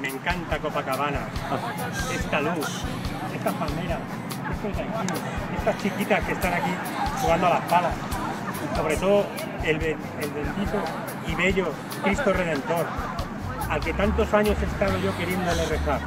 Me encanta Copacabana. Esta luz, estas palmeras, estos tranquilos, estas chiquitas que están aquí jugando a las palas. Sobre todo el, el bendito y bello Cristo Redentor, al que tantos años he estado yo queriéndole rezar.